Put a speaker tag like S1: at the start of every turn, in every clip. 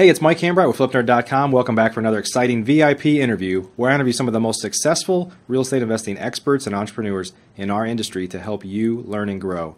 S1: Hey, it's Mike Hambright with FlipNerd.com. Welcome back for another exciting VIP interview where I interview some of the most successful real estate investing experts and entrepreneurs in our industry to help you learn and grow.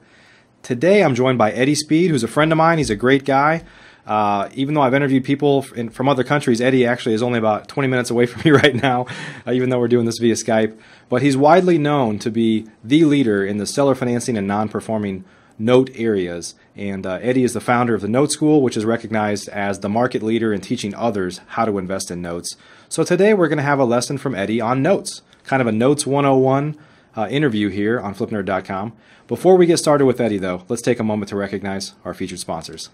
S1: Today, I'm joined by Eddie Speed, who's a friend of mine. He's a great guy. Uh, even though I've interviewed people in, from other countries, Eddie actually is only about 20 minutes away from me right now, uh, even though we're doing this via Skype. But he's widely known to be the leader in the seller financing and non performing note areas. And uh, Eddie is the founder of the Note School, which is recognized as the market leader in teaching others how to invest in notes. So today we're going to have a lesson from Eddie on notes, kind of a Notes 101 uh, interview here on flipnerd.com. Before we get started with Eddie, though, let's take a moment to recognize our featured sponsors.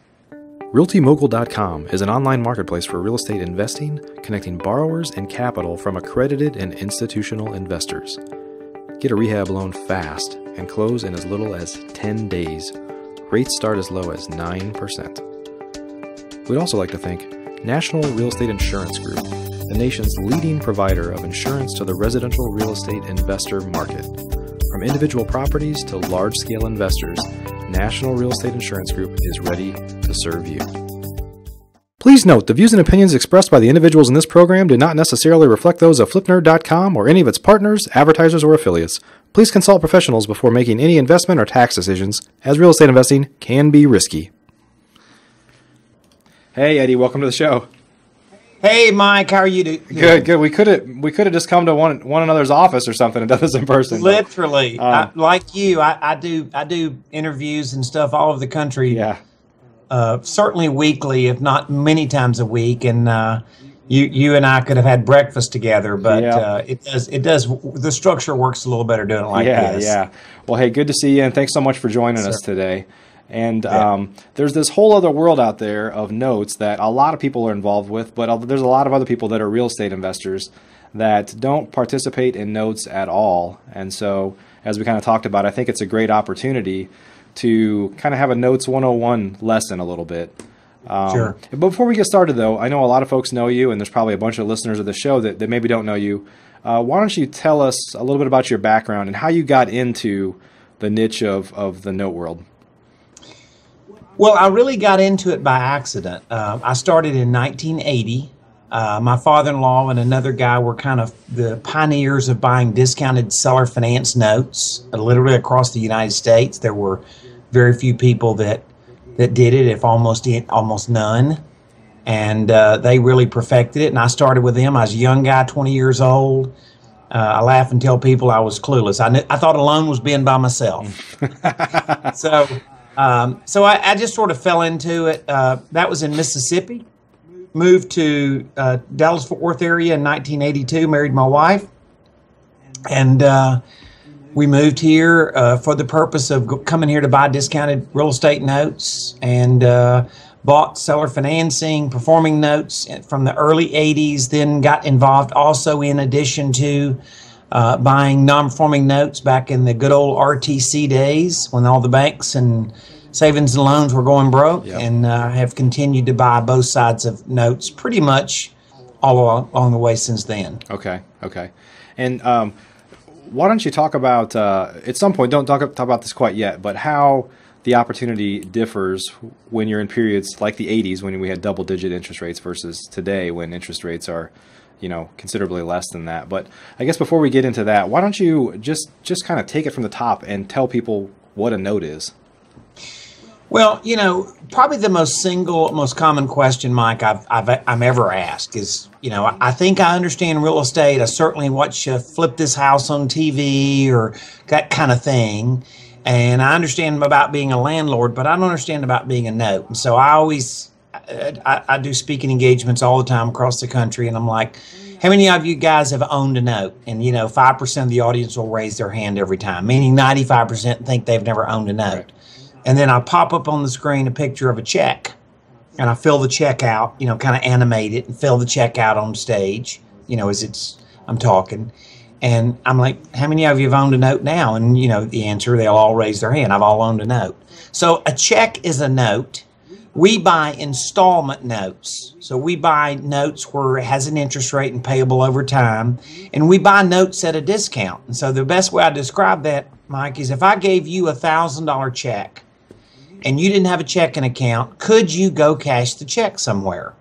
S1: RealtyMogul.com is an online marketplace for real estate investing, connecting borrowers and capital from accredited and institutional investors. Get a rehab loan fast and close in as little as 10 days. Rates start as low as 9%. We'd also like to thank National Real Estate Insurance Group, the nation's leading provider of insurance to the residential real estate investor market. From individual properties to large scale investors, National Real Estate Insurance Group is ready to serve you. Please note the views and opinions expressed by the individuals in this program do not necessarily reflect those of FlipNerd.com or any of its partners, advertisers, or affiliates. Please consult professionals before making any investment or tax decisions, as real estate investing can be risky. Hey Eddie, welcome to the show.
S2: Hey Mike, how are you doing?
S1: Good, good. We could have we could have just come to one one another's office or something and done this in person.
S2: Literally, um, I, like you, I, I, do I do interviews and stuff all over the country.
S1: Yeah,
S2: uh, certainly weekly, if not many times a week, and uh, you you and I could have had breakfast together, but yeah. uh, it does it does the structure works a little better doing it like
S1: yeah,
S2: this.
S1: Yeah, yeah. Well, hey, good to see you, and thanks so much for joining us today. And yeah. um, there's this whole other world out there of notes that a lot of people are involved with, but there's a lot of other people that are real estate investors that don't participate in notes at all. And so, as we kind of talked about, I think it's a great opportunity to kind of have a notes 101 lesson a little bit.
S2: Um, sure.
S1: Before we get started, though, I know a lot of folks know you, and there's probably a bunch of listeners of the show that, that maybe don't know you. Uh, why don't you tell us a little bit about your background and how you got into the niche of, of the note world?
S2: Well, I really got into it by accident. Uh, I started in 1980. Uh, my father-in-law and another guy were kind of the pioneers of buying discounted seller finance notes, uh, literally across the United States. There were very few people that that did it, if almost almost none, and uh, they really perfected it. And I started with them. I was a young guy, 20 years old. Uh, I laugh and tell people I was clueless. I knew, I thought alone was being by myself. so um, so I, I, just sort of fell into it. Uh, that was in Mississippi. Moved to uh, Dallas Fort Worth area in 1982. Married my wife, and uh, we moved here uh, for the purpose of coming here to buy discounted real estate notes and uh, bought seller financing, performing notes from the early 80s. Then got involved also in addition to uh, buying non-performing notes back in the good old RTC days when all the banks and savings and loans were going broke, yep. and uh, have continued to buy both sides of notes pretty much all along, along the way since then.
S1: Okay, okay, and um, why don't you talk about uh, at some point? Don't talk, talk about this quite yet, but how the opportunity differs when you're in periods like the 80s when we had double digit interest rates versus today when interest rates are you know considerably less than that but i guess before we get into that why don't you just just kind of take it from the top and tell people what a note is
S2: well, you know, probably the most single, most common question, Mike, I've, I've I'm ever asked is, you know, I think I understand real estate. I certainly watch you flip this house on TV or that kind of thing, and I understand about being a landlord, but I don't understand about being a note. And so I always, I, I do speaking engagements all the time across the country, and I'm like, how many of you guys have owned a note? And you know, five percent of the audience will raise their hand every time, meaning ninety-five percent think they've never owned a note. Right and then I pop up on the screen a picture of a check, and I fill the check out, you know, kind of animate it and fill the check out on stage, you know, as it's I'm talking. And I'm like, how many of you have owned a note now? And you know, the answer, they'll all raise their hand. I've all owned a note. So a check is a note. We buy installment notes. So we buy notes where it has an interest rate and payable over time. And we buy notes at a discount. And so the best way I describe that, Mike, is if I gave you a thousand dollar check and you didn't have a checking account, could you go cash the check somewhere?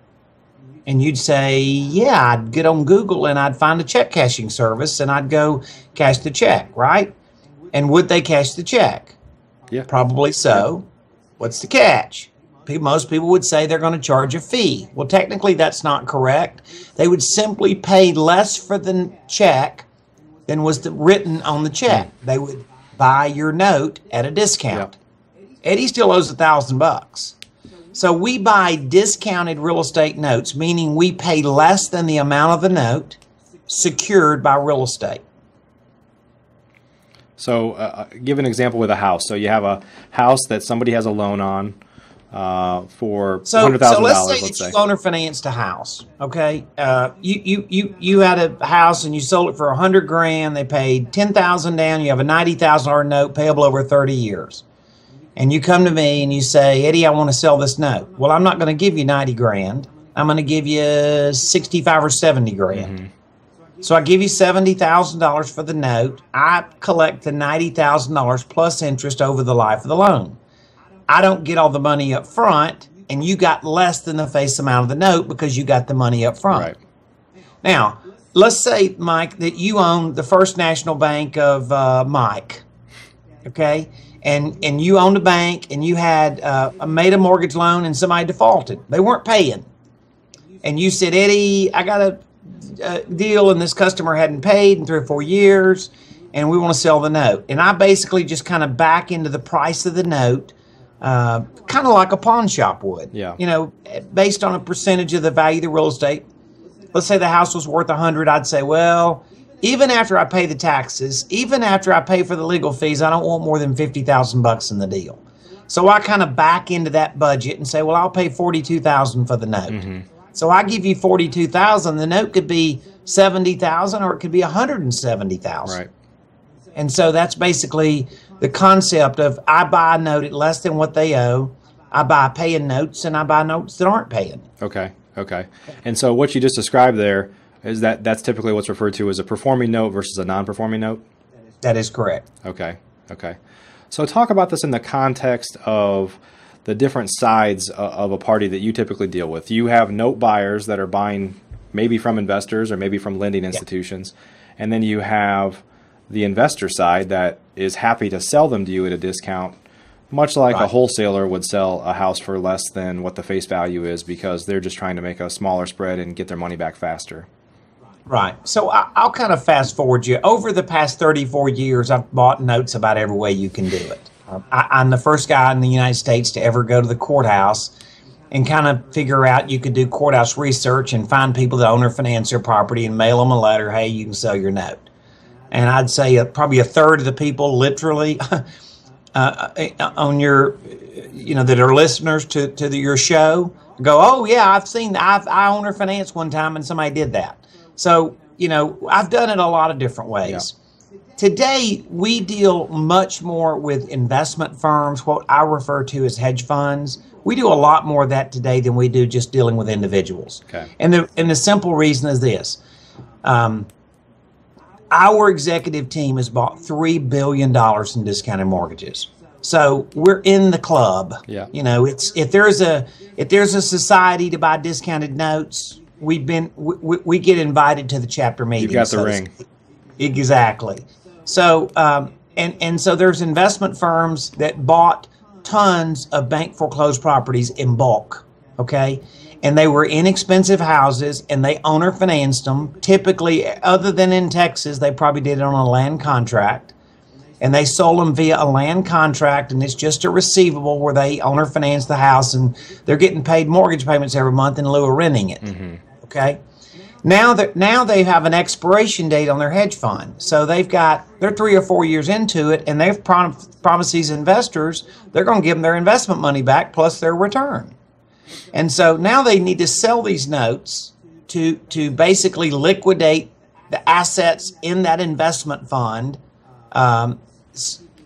S2: And you'd say, Yeah, I'd get on Google and I'd find a check cashing service and I'd go cash the check, right? And would they cash the check?
S1: Yeah.
S2: Probably so. What's the catch? Most people would say they're going to charge a fee. Well, technically, that's not correct. They would simply pay less for the check than was the, written on the check. Mm. They would buy your note at a discount. Eddie still owes a thousand bucks. So we buy discounted real estate notes, meaning we pay less than the amount of the note secured by real estate.
S1: So, uh, give an example with a house. So, you have a house that somebody has a loan on uh, for
S2: So,
S1: hundred
S2: so
S1: thousand
S2: let's
S1: dollars.
S2: say
S1: Let's
S2: that
S1: say.
S2: you owner financed a house. Okay, uh, you you you you had a house and you sold it for a hundred grand. They paid ten thousand down. You have a ninety thousand dollar note payable over thirty years, and you come to me and you say, Eddie, I want to sell this note. Well, I'm not going to give you ninety grand. I'm going to give you sixty five or seventy grand. So I give you seventy thousand dollars for the note. I collect the ninety thousand dollars plus interest over the life of the loan. I don't get all the money up front, and you got less than the face amount of the note because you got the money up front.
S1: Right.
S2: Now, let's say, Mike, that you own the First National Bank of uh, Mike, okay, and and you owned a bank, and you had uh, made a mortgage loan, and somebody defaulted. They weren't paying, and you said, Eddie, I got a, a deal, and this customer hadn't paid in three or four years, and we want to sell the note. And I basically just kind of back into the price of the note. Uh, kind of like a pawn shop would.
S1: Yeah.
S2: You know, based on a percentage of the value of the real estate let's say the house was worth a hundred, I'd say, well, even after I pay the taxes, even after I pay for the legal fees, I don't want more than fifty thousand bucks in the deal. So I kind of back into that budget and say, well, I'll pay forty-two thousand for the note. Mm-hmm. So I give you forty-two thousand. The note could be seventy thousand, or it could be one hundred and seventy thousand.
S1: Right.
S2: And so that's basically the concept of I buy a note at less than what they owe. I buy paying notes, and I buy notes that aren't paying.
S1: Okay. Okay. And so, what you just described there is that that's typically what's referred to as a performing note versus a non-performing note.
S2: That is correct.
S1: Okay. Okay. So talk about this in the context of the different sides uh, of a party that you typically deal with. You have note buyers that are buying maybe from investors or maybe from lending institutions, and then you have the investor side that is happy to sell them to you at a discount, much like a wholesaler would sell a house for less than what the face value is because they're just trying to make a smaller spread and get their money back faster.
S2: Right. So I, I'll kind of fast forward you. Over the past 34 years, I've bought notes about every way you can do it. Um, I, I'm the first guy in the United States to ever go to the courthouse and kind of figure out you could do courthouse research and find people that own or finance their property and mail them a letter, hey, you can sell your note. And I'd say uh, probably a third of the people literally uh, uh, on your, you know, that are listeners to, to the, your show go, oh, yeah, I've seen, I've, I own or finance one time and somebody did that. So, you know, I've done it a lot of different ways. Today, we deal much more with investment firms, what I refer to as hedge funds. We do a lot more of that today than we do just dealing with individuals.
S1: Okay.
S2: And the and the simple reason is this: um, our executive team has bought three billion dollars in discounted mortgages. So we're in the club.
S1: Yeah.
S2: You know, it's if there's a if there's a society to buy discounted notes, we've been we, we, we get invited to the chapter meeting.
S1: You've got the
S2: so
S1: ring.
S2: Exactly. So, um, and and so there's investment firms that bought tons of bank foreclosed properties in bulk. Okay, and they were inexpensive houses, and they owner financed them. Typically, other than in Texas, they probably did it on a land contract, and they sold them via a land contract, and it's just a receivable where they owner finance the house, and they're getting paid mortgage payments every month in lieu of renting it. Okay. Now that now they have an expiration date on their hedge fund, so they've got they're three or four years into it, and they've prom- promised these investors they're going to give them their investment money back plus their return, and so now they need to sell these notes to to basically liquidate the assets in that investment fund, um,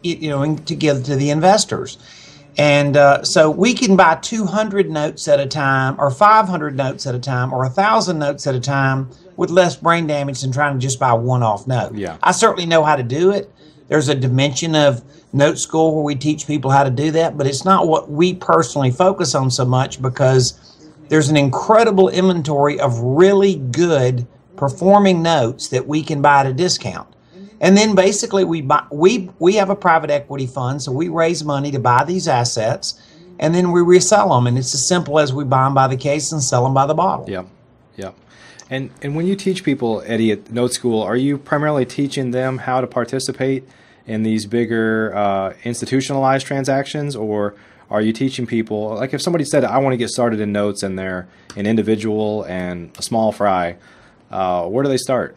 S2: you know, to give to the investors. And uh, so we can buy 200 notes at a time, or 500 notes at a time, or 1,000 notes at a time with less brain damage than trying to just buy one off note.
S1: Yeah.
S2: I certainly know how to do it. There's a dimension of note school where we teach people how to do that, but it's not what we personally focus on so much because there's an incredible inventory of really good performing notes that we can buy at a discount. And then basically we buy, we we have a private equity fund, so we raise money to buy these assets, and then we resell them. And it's as simple as we buy them by the case and sell them by the bottle.
S1: Yeah, yeah. And and when you teach people, Eddie, at Note School, are you primarily teaching them how to participate in these bigger uh, institutionalized transactions, or are you teaching people like if somebody said, "I want to get started in notes," and they're an individual and a small fry, uh, where do they start?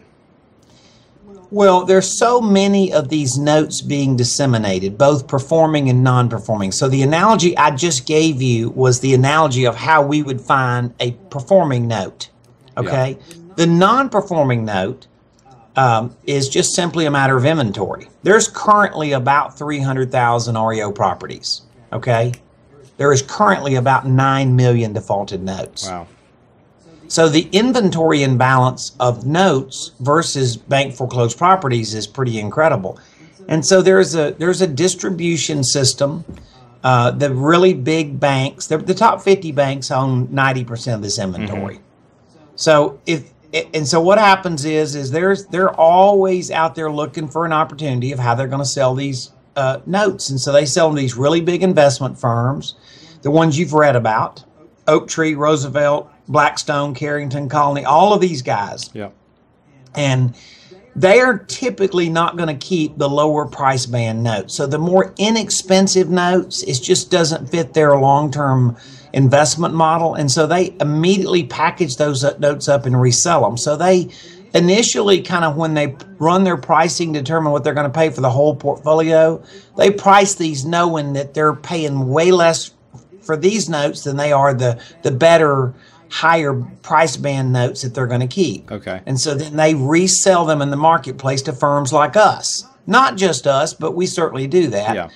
S2: Well, there's so many of these notes being disseminated, both performing and non-performing. So the analogy I just gave you was the analogy of how we would find a performing note. Okay, yeah. the non-performing note um, is just simply a matter of inventory. There's currently about 300,000 REO properties. Okay, there is currently about nine million defaulted notes.
S1: Wow.
S2: So the inventory imbalance of notes versus bank foreclosed properties is pretty incredible. And so there's a there's a distribution system. Uh, the really big banks, the, the top 50 banks own 90% of this inventory. Mm-hmm. So if and so what happens is is there's they're always out there looking for an opportunity of how they're going to sell these uh, notes, and so they sell them to these really big investment firms, the ones you've read about, Oaktree, Roosevelt, Blackstone, Carrington Colony, all of these guys.
S1: Yeah.
S2: And they are typically not going to keep the lower price band notes. So the more inexpensive notes, it just doesn't fit their long term investment model. And so they immediately package those notes up and resell them. So they initially kind of when they run their pricing determine what they're going to pay for the whole portfolio they price these knowing that they're paying way less for these notes than they are the the better higher price band notes that they're going to keep.
S1: Okay.
S2: And so then they resell them in the marketplace to firms like us. Not just us, but we certainly do that.
S1: Yeah.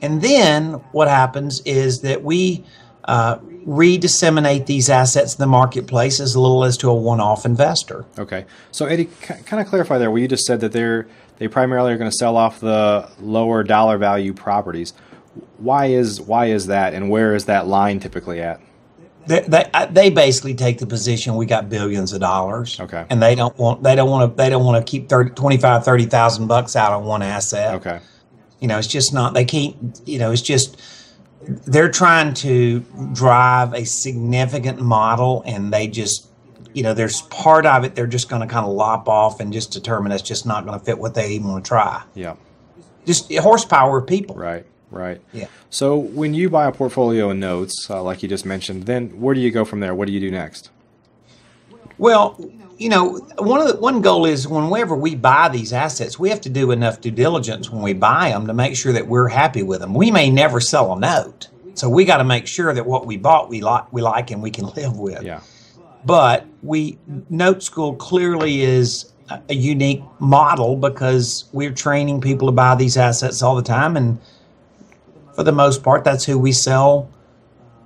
S2: And then what happens is that we uh, redisseminate these assets in the marketplace as little as to a one-off investor.
S1: Okay. So Eddie, kind of clarify there. Where you just said that they're they primarily are going to sell off the lower dollar value properties. Why is why is that, and where is that line typically at?
S2: They, they, they basically take the position we got billions of dollars.
S1: Okay.
S2: And they don't want they don't want to they don't want to keep 30, 25 30,000 bucks out on one asset.
S1: Okay.
S2: You know, it's just not they can't, you know, it's just they're trying to drive a significant model and they just you know, there's part of it they're just going to kind of lop off and just determine it's just not going to fit what they even want to try.
S1: Yeah.
S2: Just horsepower of people.
S1: Right. Right.
S2: Yeah.
S1: So when you buy a portfolio of notes, uh, like you just mentioned, then where do you go from there? What do you do next?
S2: Well, you know, one of the one goal is whenever we buy these assets, we have to do enough due diligence when we buy them to make sure that we're happy with them. We may never sell a note, so we got to make sure that what we bought we like we like and we can live with.
S1: Yeah.
S2: But we Note School clearly is a unique model because we're training people to buy these assets all the time and for the most part, that's who we sell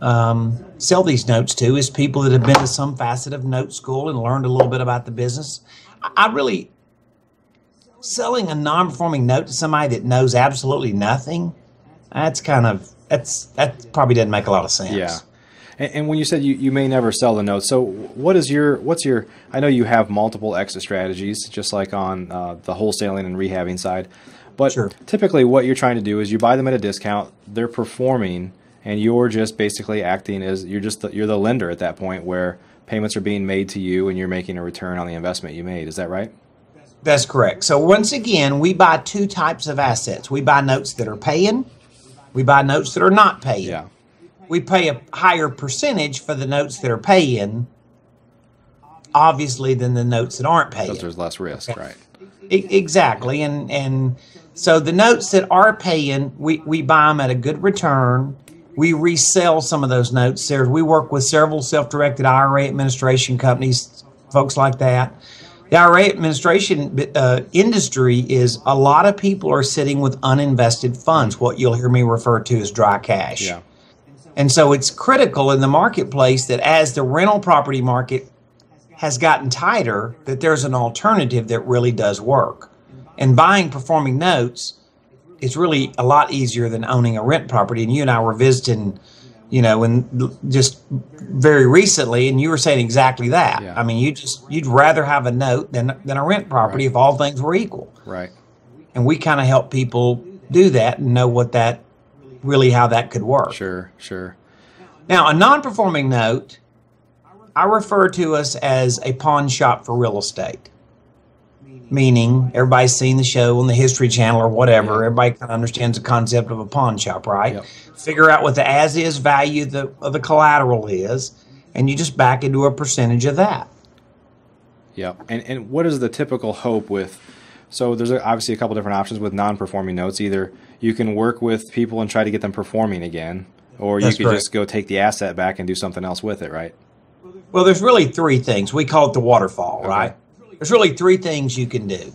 S2: um, sell these notes to is people that have been to some facet of note school and learned a little bit about the business. I really selling a non-performing note to somebody that knows absolutely nothing. That's kind of that's that probably didn't make a lot of sense.
S1: Yeah. And, and when you said you, you may never sell the note, so what is your what's your? I know you have multiple exit strategies, just like on uh, the wholesaling and rehabbing side. But
S2: sure.
S1: typically, what you're trying to do is you buy them at a discount. They're performing, and you're just basically acting as you're just the, you're the lender at that point, where payments are being made to you, and you're making a return on the investment you made. Is that right?
S2: That's correct. So once again, we buy two types of assets. We buy notes that are paying. We buy notes that are not paying.
S1: Yeah.
S2: We pay a higher percentage for the notes that are paying, obviously, than the notes that aren't paying.
S1: Because there's less risk,
S2: okay.
S1: right?
S2: exactly, and and so the notes that are paying, we, we buy them at a good return. We resell some of those notes. There, we work with several self-directed IRA administration companies, folks like that. The IRA administration uh, industry is a lot of people are sitting with uninvested funds, what you'll hear me refer to as dry cash.
S1: Yeah.
S2: And so it's critical in the marketplace that as the rental property market has gotten tighter, that there's an alternative that really does work. And buying performing notes is really a lot easier than owning a rent property. And you and I were visiting you know, and just very recently, and you were saying exactly that.
S1: Yeah.
S2: I mean, you just you'd rather have a note than than a rent property
S1: Right.
S2: if all things were equal.
S1: Right.
S2: And we kind of help people do that and know what that really how that could work.
S1: Sure. Sure.
S2: Now, a non-performing note, I refer to us as a pawn shop for real estate. Meaning, everybody's seen the show on the History Channel or whatever.
S1: Yeah.
S2: Everybody kind of understands the concept of a pawn shop, right? Figure out what the as-is value of the, of the collateral is, and you just back into a percentage of that.
S1: Yep. And and what is the typical hope with? So there's obviously a couple different options with non-performing notes. Either you can work with people and try to get them performing again, or you
S2: That's
S1: could
S2: correct.
S1: just go take the asset back and do something else with it, right?
S2: Well, there's really three things. We call it the waterfall,
S1: Okay.
S2: right? There's really three things you can do.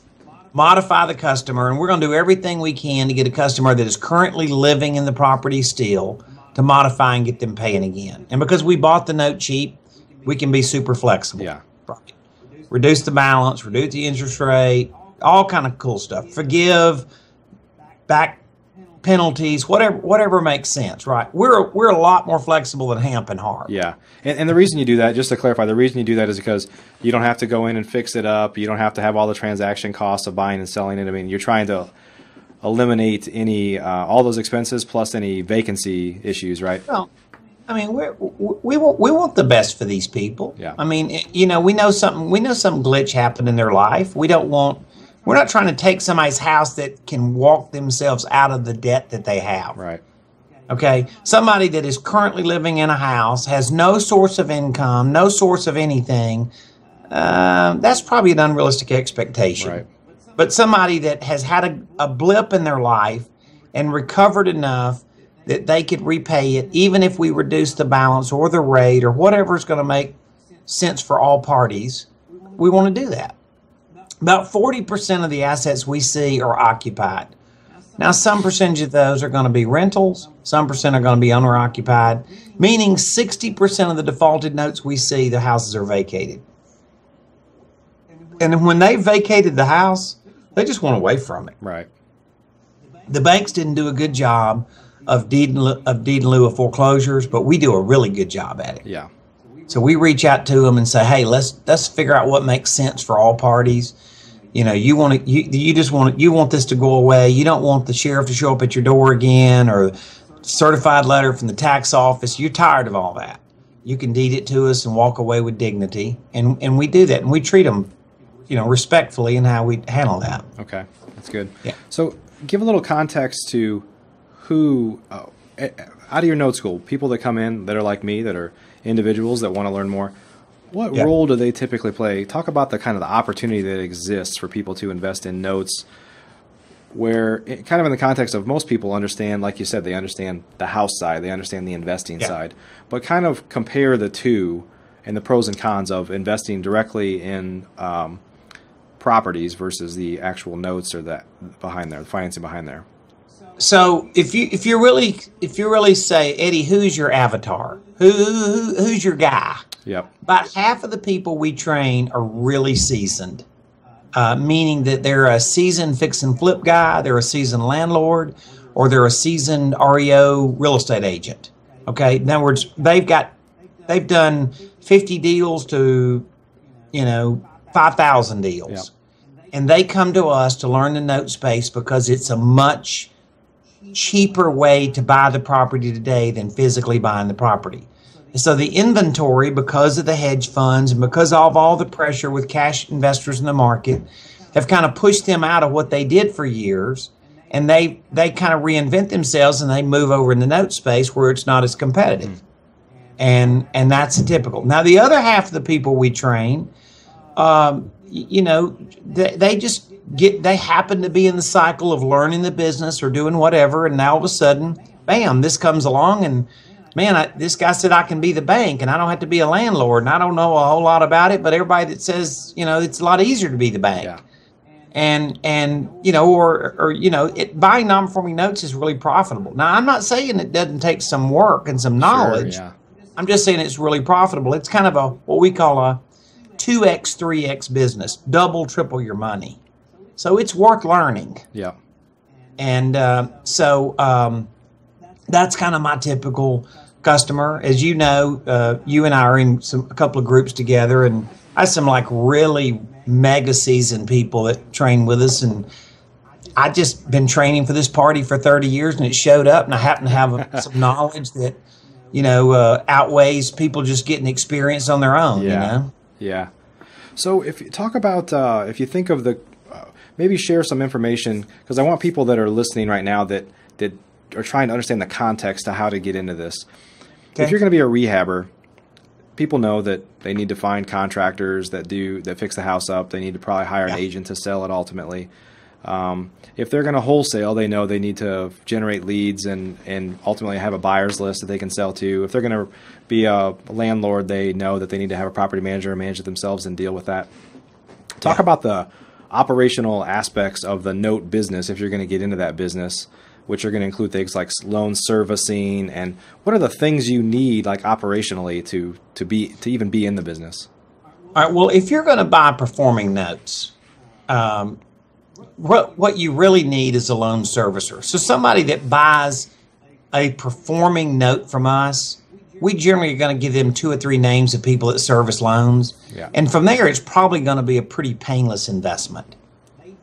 S2: Modify the customer, and we're going to do everything we can to get a customer that is currently living in the property still to modify and get them paying again. And because we bought the note cheap, we can be super flexible.
S1: Yeah.
S2: Right. Reduce the balance, reduce the interest rate, all kind of cool stuff. Forgive, back penalties, whatever whatever makes sense, right? We're we're a lot more flexible than HAMP and HARP.
S1: Yeah, and, and the reason you do that, just to clarify, the reason you do that is because you don't have to go in and fix it up. You don't have to have all the transaction costs of buying and selling it. I mean, you're trying to eliminate any uh, all those expenses plus any vacancy issues, right?
S2: Well, I mean, we we want we want the best for these people.
S1: Yeah.
S2: I mean, you know, we know something. We know some glitch happened in their life. We don't want. We're not trying to take somebody's house that can walk themselves out of the debt that they have.
S1: Right.
S2: Okay. Somebody that is currently living in a house has no source of income, no source of anything. Um, that's probably an unrealistic expectation.
S1: Right.
S2: But somebody that has had a, a blip in their life and recovered enough that they could repay it, even if we reduce the balance or the rate or whatever is going to make sense for all parties, we want to do that. About 40% of the assets we see are occupied. Now, some percentage of those are going to be rentals, some percent are going to be owner occupied, meaning 60% of the defaulted notes we see, the houses are vacated. And when they vacated the house, they just went away from it.
S1: Right.
S2: The banks didn't do a good job of deed in lieu, of deed in lieu of foreclosures, but we do a really good job at it.
S1: Yeah.
S2: So we reach out to them and say, "Hey, let's let's figure out what makes sense for all parties." You know, you want to you you just want you want this to go away. You don't want the sheriff to show up at your door again or certified letter from the tax office. You're tired of all that. You can deed it to us and walk away with dignity, and and we do that, and we treat them, you know, respectfully in how we handle that.
S1: Okay. That's good.
S2: Yeah.
S1: So give a little context to who eh, out of your note school, people that come in that are like me, that are individuals that want to learn more. What
S2: Yeah.
S1: role do they typically play? Talk about the kind of the opportunity that exists for people to invest in notes where it, kind of in the context of most people understand like you said they understand the house side they understand the investing
S2: Yeah.
S1: side but kind of compare the two and the pros and cons of investing directly in um, properties versus the actual notes or that behind there the financing behind there
S2: So if you if you really if you really say Eddie, who's your avatar? Who, who who's your guy?
S1: Yep
S2: About half of the people we train are really seasoned, uh, meaning that they're a seasoned fix and flip guy, they're a seasoned landlord, or they're a seasoned REO real estate agent. Okay, in other words, they've got they've done fifty deals to, you know, five thousand deals,
S1: Yep.
S2: and they come to us to learn the note space because it's a much cheaper way to buy the property today than physically buying the property. So the inventory, because of the hedge funds and because of all the pressure with cash investors in the market, have kind of pushed them out of what they did for years, and they they kind of reinvent themselves and they move over in the note space where it's not as competitive, and and that's typical. Now the other half of the people we train, um, you know, they, they just get they happen to be in the cycle of learning the business or doing whatever, and now all of a sudden, bam, this comes along and man, I, this guy said I can be the bank and I don't have to be a landlord and I don't know a whole lot about it, but everybody that says, you know, it's a lot easier to be the bank.
S1: yeah
S2: And and you know, or or you know, it, buying non-performing notes is really profitable. Now, I'm not saying it doesn't take some work and some knowledge.
S1: sure, yeah
S2: I'm just saying it's really profitable. It's kind of a what we call a 2x, 3x business, double, triple your money. So it's worth learning.
S1: yeah
S2: And uh, so um, that's kind of my typical customer. As you know, uh, you and I are in some a couple of groups together, and I have some like really mega seasoned people that train with us, and I just been training for this party for 30 years, and it showed up, and I happen to have some knowledge that you know uh, outweighs people just getting experience on their own.
S1: Yeah.
S2: You know.
S1: Yeah. So if you talk about uh, if you think of the uh, maybe share some information because I want people that are listening right now that that are trying to understand the context to how to get into this.
S2: Okay.
S1: If you're going to be a rehabber, people know that they need to find contractors that do that fix the house up. They need to probably hire
S2: Yeah.
S1: an agent to sell it ultimately. Um, if they're going to wholesale, they know they need to generate leads and, and ultimately have a buyer's list that they can sell to. If they're going to be a landlord, they know that they need to have a property manager manage it themselves and deal with that. Talk
S2: Yeah.
S1: about the operational aspects of the note business if you're going to get into that business, which are going to include things like loan servicing and what are the things you need like operationally to to be to even be in the business.
S2: All right. Well, if you're going to buy performing notes, um, what what you really need is a loan servicer. So somebody that buys a performing note from us, we generally are going to give them two or three names of people that service loans,
S1: Yeah.
S2: and from there, it's probably going to be a pretty painless investment.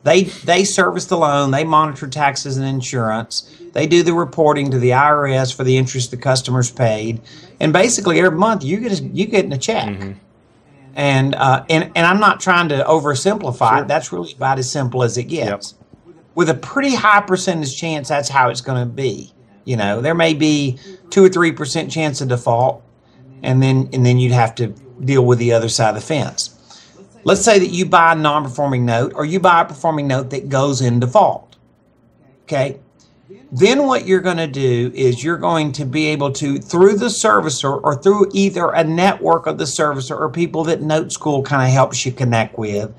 S2: They they service the loan, they monitor taxes and insurance, they do the reporting to the IRS for the interest the customers paid, and basically every month you get a, you getting a check. And uh, and and I'm not trying to oversimplify
S1: Sure.
S2: it. That's really about as simple as it gets. With a pretty high percentage chance, that's how it's going to be. You know, there may be two or three percent chance of default, and then and then you'd have to deal with the other side of the fence. Let's say that you buy a non-performing note, or you buy a performing note that goes in default. Okay, then what you're going to do is you're going to be able to through the servicer or through either a network of the servicer or people that note school kind of helps you connect with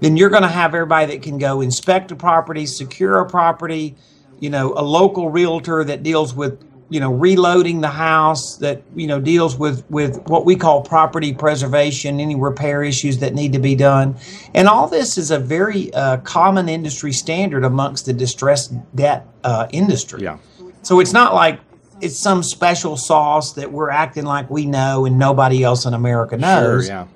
S2: then you're going to have everybody that can go inspect a property secure a property you know a local realtor that deals with you know reloading the house that you know deals with with what we call property preservation any repair issues that need to be done and all this is a very uh, common industry standard amongst the distressed debt uh, industry
S1: Yeah.
S2: so it's not like it's some special sauce that we're acting like we know and nobody else in america knows Sure,
S1: yeah.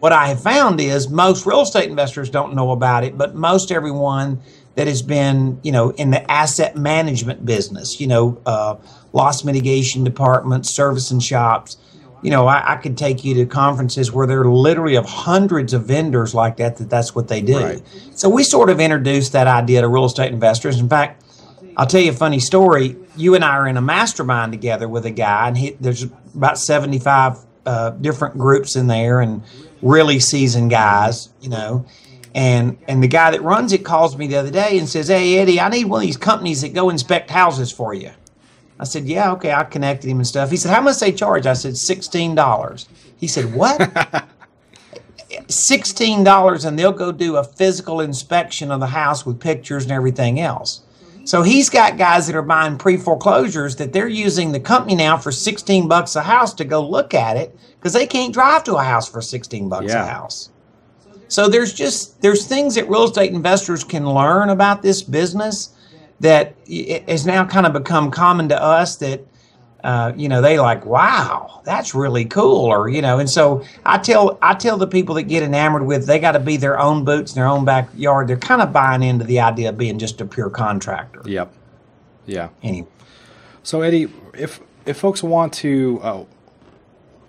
S2: what I have found is most real estate investors don't know about it, but most everyone that has been, you know, in the asset management business, you know, uh, loss mitigation departments, servicing shops, you know, I, I could take you to conferences where there are literally of hundreds of vendors like that. That that's what they do.
S1: Right.
S2: So we sort of introduced that idea to real estate investors. In fact, I'll tell you a funny story. You and I are in a mastermind together with a guy, and he, there's about 75 uh, different groups in there, and really seasoned guys, you know. And and the guy that runs it calls me the other day and says, "Hey Eddie, I need one of these companies that go inspect houses for you." I said, "Yeah, okay." I connected him and stuff. He said, "How much they charge?" I said, 16 dollars." He said, "What?" $16 and they'll go do a physical inspection of the house with pictures and everything else. So he's got guys that are buying pre foreclosures that they're using the company now for 16 bucks a house to go look at it because they can't drive to a house for 16 bucks
S1: Yeah.
S2: a house. So there's just there's things that real estate investors can learn about this business that has now kind of become common to us that uh, you know they like wow that's really cool or you know and so i tell i tell the people that get enamored with they got to be their own boots in their own backyard they're kind of buying into the idea of being just a pure contractor
S1: Yep. Yeah.
S2: anyway
S1: So Eddie, if if folks want to, uh,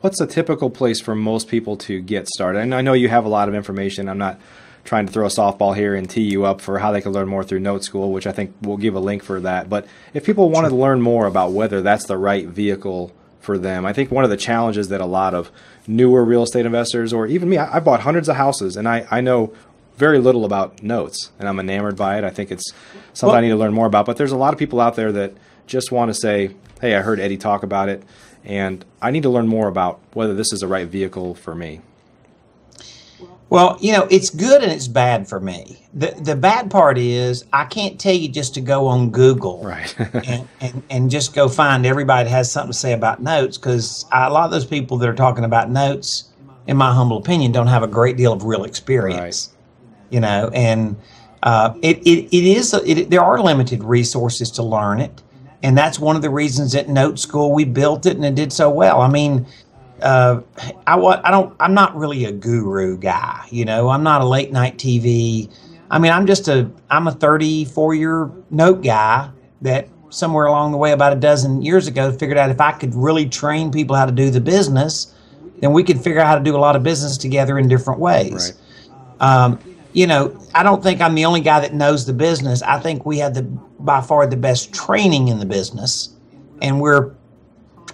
S1: what's a typical place for most people to get started? And I know you have a lot of information. I'm not trying to throw a softball here and tee you up for how they can learn more through Note School, which I think we'll give a link for that. But if people wanted to learn more about whether that's the right vehicle for them, I think one of the challenges that a lot of newer real estate investors, or even me, I, I bought hundreds of houses, and I, I know very little about notes, and I'm enamored by it. I think it's something
S2: Well-
S1: I need to learn more about. But there's a lot of people out there that just want to say, "Hey, I heard Eddie talk about it, and I need to learn more about whether this is the right vehicle for me."
S2: Well, you know, it's good and it's bad for me. The the bad part is I can't tell you just to go on Google
S1: Right.
S2: and, and, and just go find everybody that has something to say about notes because a lot of those people that are talking about notes, in my humble opinion, don't have a great deal of real experience. You know, and uh, it, it, it is it, there are limited resources to learn it. and that's one of the reasons at Note School we built it and it did so well. I mean, uh, I I don't I'm not really a guru guy, you know. I'm not a late night TV. I mean, I'm just a I'm a 34 year note guy that somewhere along the way about a dozen years ago figured out if I could really train people how to do the business, then we could figure out how to do a lot of business together in different ways. Right. Um, you know, I don't think I'm the only guy that knows the business. I think we had the by far the best training in the business, and we're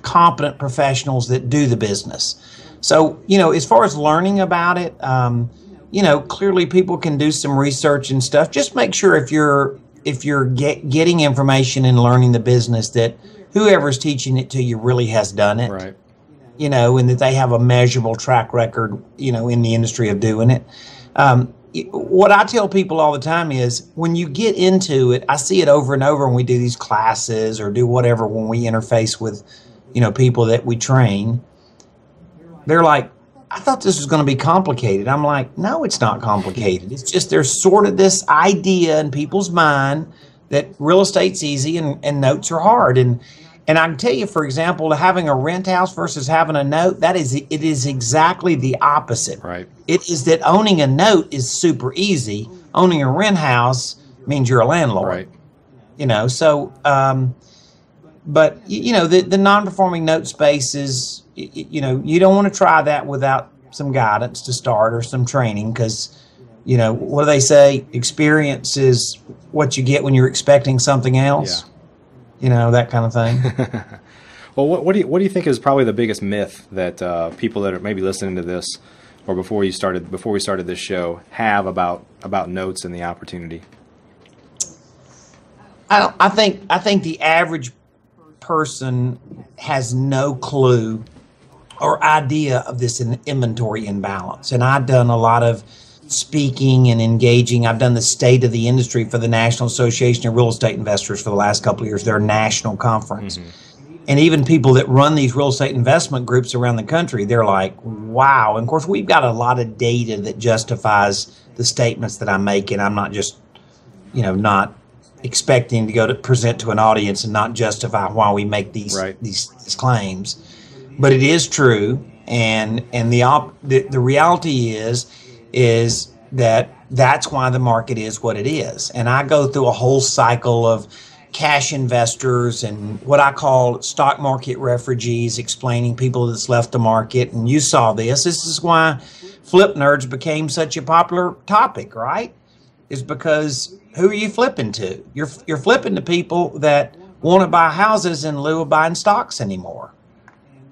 S2: competent professionals that do the business. So, you know, as far as learning about it, um, you know, clearly people can do some research and stuff. Just make sure if you're if you're get, getting information and learning the business that whoever's teaching it to you really has done it.
S1: Right.
S2: You know, and that they have a measurable track record, you know, in the industry of doing it. Um, what I tell people all the time is when you get into it, I see it over and over when we do these classes or do whatever when we interface with, you know, people that we train. They're like, I thought this was going to be complicated. I'm like, no, it's not complicated. It's just there's sort of this idea in people's mind that real estate's easy and, and notes are hard. And and I can tell you, for example, having a rent house versus having a note, that is it is exactly the opposite.
S1: Right.
S2: It is that owning a note is super easy. Owning a rent house means you're a landlord.
S1: Right.
S2: You know, so um, but you know the the non-performing note space is you know you don't want to try that without some guidance to start or some training because you know what do they say experience is what you get when you're expecting something else. Yeah you know that kind of thing.
S1: well, what, what, do you what do you think is probably the biggest myth that uh, people that are maybe listening to this, or before you started before we started this show, have about about notes and the opportunity?
S2: I don't, I think I think the average person has no clue or idea of this inventory imbalance, and I've done a lot of speaking and engaging. I've done the state of the industry for the National Association of Real Estate Investors for the last couple of years, their national conference. Mm-hmm. And even people that run these real estate investment groups around the country, they're like, wow. And of course, we've got a lot of data that justifies the statements that I'm making. I'm not just, you know, not expecting to go to present to an audience and not justify why we make these right. these, these claims. But it is true. And and the op the, the reality is is that that's why the market is what it is. And I go through a whole cycle of cash investors and what I call stock market refugees, explaining people that's left the market. And you saw this. This is why flip nerds became such a popular topic, right? Is because who are you flipping to? You're you're flipping to people that want to buy houses in lieu of buying stocks anymore.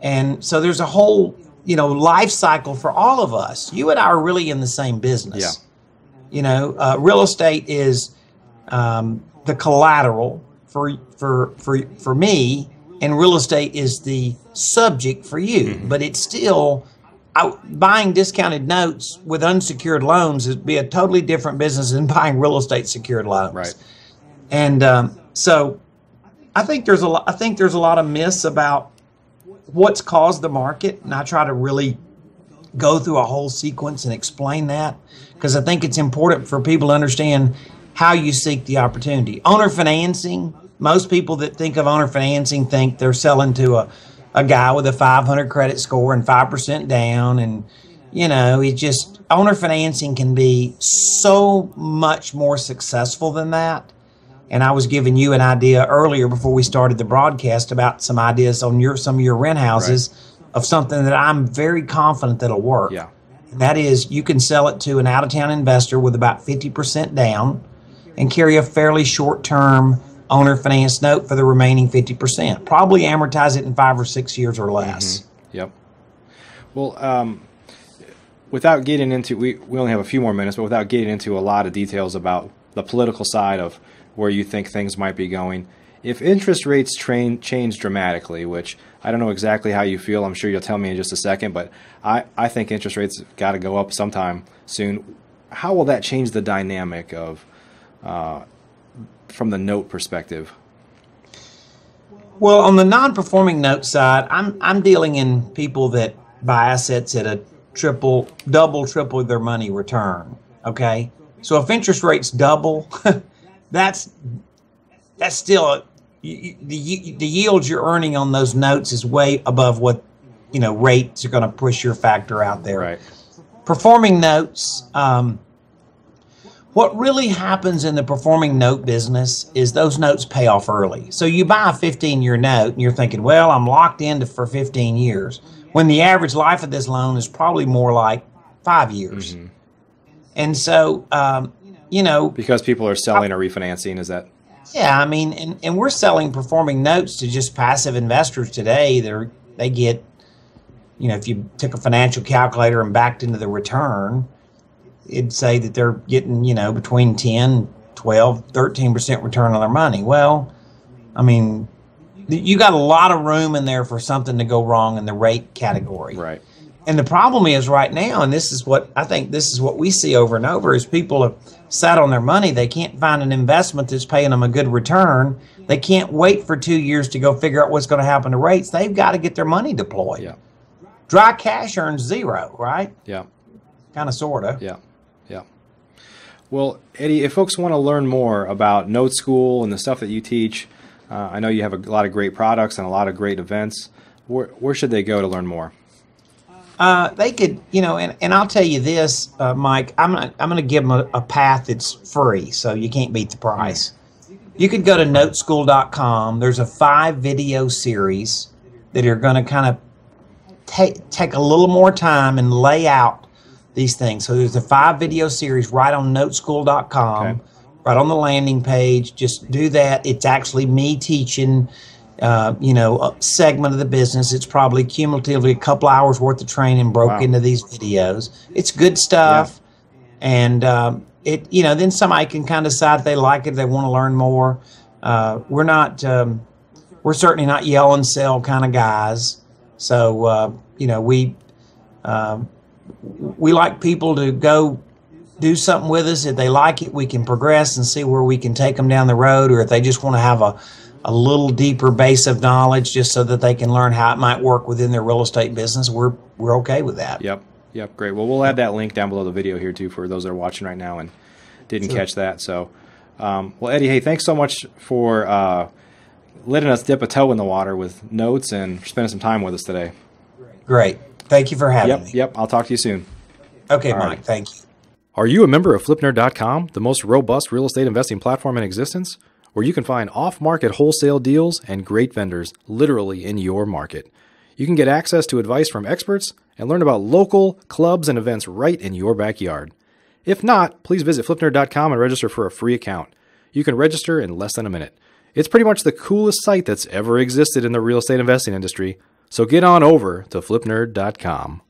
S2: And so there's a whole you know life cycle for all of us. You and I are really in the same business.
S1: Yeah.
S2: You know, uh, real estate is um, the collateral for for for for me, and real estate is the subject for you. Mm-hmm. But it's still I, buying discounted notes with unsecured loans would be a totally different business than buying real estate secured loans.
S1: Right.
S2: And um, so, I think there's a lot. I think there's a lot of myths about what's caused the market, and I try to really go through a whole sequence and explain that because I think it's important for people to understand how you seek the opportunity. Owner financing, most people that think of owner financing think they're selling to a, a guy with a 500 credit score and 5% down. And, you know, it just, owner financing can be so much more successful than that. And I was giving you an idea earlier before we started the broadcast about some ideas on your some of your rent houses right. of something that I'm very confident that'll work.
S1: Yeah.
S2: And that is you can sell it to an out of town investor with about 50% down and carry a fairly short term owner finance note for the remaining 50%. Probably amortize it in five or six years or less.
S1: Mm-hmm. Yep. Well, um, without getting into, we, we only have a few more minutes, but without getting into a lot of details about the political side of where you think things might be going. If interest rates train, change dramatically, which I don't know exactly how you feel, I'm sure you'll tell me in just a second, but I, I think interest rates got to go up sometime soon. How will that change the dynamic of, uh, from the note perspective?
S2: Well, on the non-performing note side, I'm I'm dealing in people that buy assets at a triple, double, triple their money return. Okay, so if interest rates double, that's that's still the the yields you're earning on those notes is way above what you know rates are going to push your factor out there.
S1: Right.
S2: Performing notes. Um, what really happens in the performing note business is those notes pay off early. So you buy a 15 year note and you're thinking, well, I'm locked into for 15 years. When the average life of this loan is probably more like five years. Mm-hmm. And so, um, you know,
S1: because people are selling I, or refinancing, is that?
S2: Yeah, I mean, and, and we're selling performing notes to just passive investors today. They're they get, you know, if you took a financial calculator and backed into the return, it'd say that they're getting, you know, between 10, 12, 13% return on their money. Well, I mean, you got a lot of room in there for something to go wrong in the rate category.
S1: Right.
S2: And the problem is right now, and this is what I think this is what we see over and over is people have sat on their money. They can't find an investment that's paying them a good return. They can't wait for two years to go figure out what's going to happen to rates. They've got to get their money deployed.
S1: Yeah.
S2: Dry cash earns zero, right?
S1: Yeah.
S2: Kind of, sort of.
S1: Yeah. Yeah. Well, Eddie, if folks want to learn more about Note School and the stuff that you teach, uh, I know you have a lot of great products and a lot of great events. Where, where should they go to learn more?
S2: Uh, they could, you know, and, and I'll tell you this, uh, Mike. I'm gonna I'm gonna give them a, a, path that's free, so you can't beat the price. You could go to noteschool.com. There's a five video series that are going to kind of take take a little more time and lay out these things. So there's a five video series right on noteschool.com. Okay right on the landing page. Just do that. It's actually me teaching, uh, you know, a segment of the business. It's probably cumulatively a couple hours worth of training broke wow. into these videos. It's good stuff. Yeah. And um, it, you know, then somebody can kind of decide if they like it, if they want to learn more. Uh, we're not, um, we're certainly not yell and sell kind of guys. So, uh, you know, we, um, we like people to go do something with us. If they like it, we can progress and see where we can take them down the road. Or if they just want to have a, a little deeper base of knowledge just so that they can learn how it might work within their real estate business, we're, we're okay with that.
S1: Yep. Yep. Great. Well, we'll add that link down below the video here too for those that are watching right now and didn't sure. catch that. So, um, well, Eddie, hey, thanks so much for uh, letting us dip a toe in the water with notes and spending some time with us today.
S2: Great. Thank you for having
S1: yep,
S2: me.
S1: Yep. I'll talk to you soon.
S2: Okay, All Mike. Right. Thank you.
S1: Are you a member of FlipNerd.com, the most robust real estate investing platform in existence, where you can find off market wholesale deals and great vendors literally in your market? You can get access to advice from experts and learn about local clubs and events right in your backyard. If not, please visit FlipNerd.com and register for a free account. You can register in less than a minute. It's pretty much the coolest site that's ever existed in the real estate investing industry, so get on over to flipnerd.com.